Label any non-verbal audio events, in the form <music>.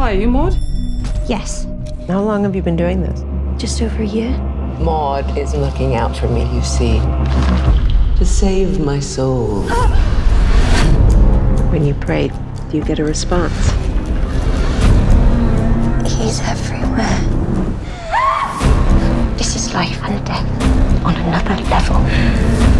Hi, are you Maud? Yes, How long have you been doing this? just over a year. Maud is looking out for me, you see. To save my soul. <gasps> When you pray, do you get a response? He's everywhere. This is life and death on another level.